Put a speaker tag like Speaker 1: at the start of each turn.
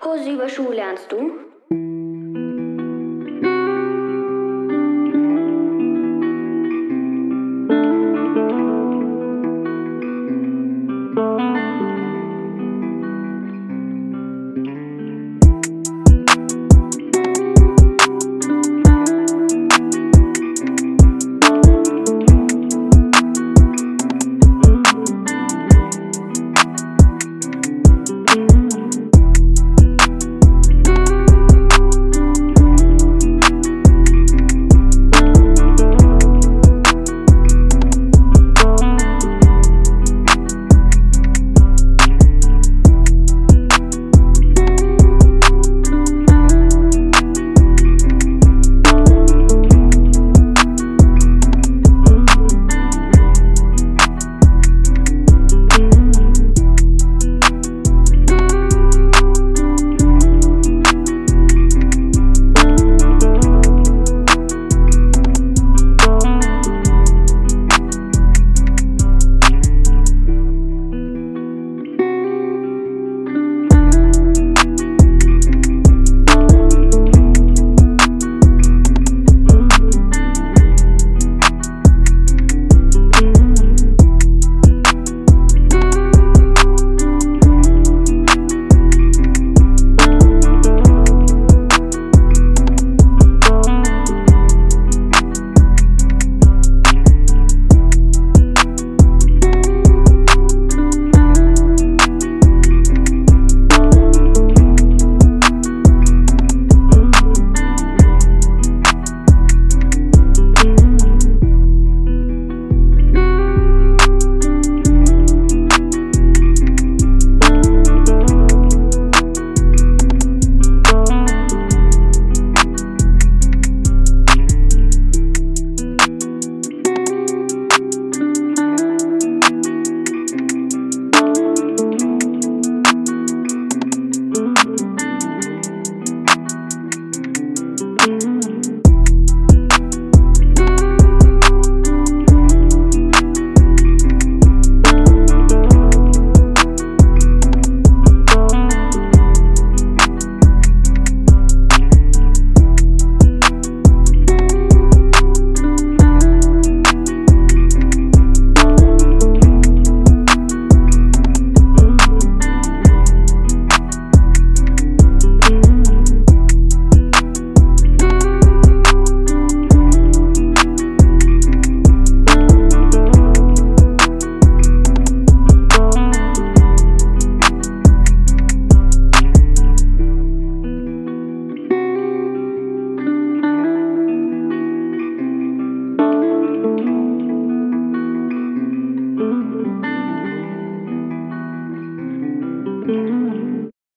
Speaker 1: Kurse über Schuh lernst du?